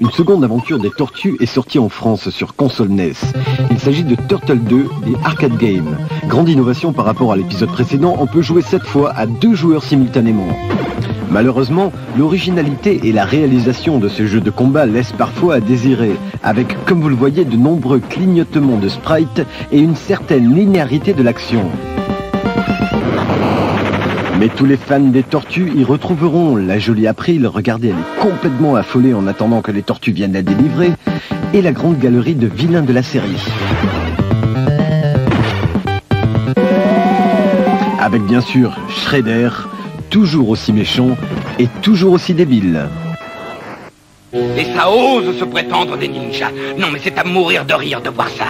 Une seconde aventure des Tortues est sortie en France sur console NES. Il s'agit de Turtle 2 des Arcade Games. Grande innovation par rapport à l'épisode précédent, on peut jouer cette fois à deux joueurs simultanément. Malheureusement, l'originalité et la réalisation de ce jeu de combat laissent parfois à désirer, avec, comme vous le voyez, de nombreux clignotements de sprites et une certaine linéarité de l'action. Mais tous les fans des tortues y retrouveront la jolie April, regardez, elle est complètement affolée en attendant que les tortues viennent la délivrer, et la grande galerie de vilains de la série. Avec bien sûr Shredder, toujours aussi méchant et toujours aussi débile. Et ça ose se prétendre des ninjas. Non mais c'est à mourir de rire de voir ça.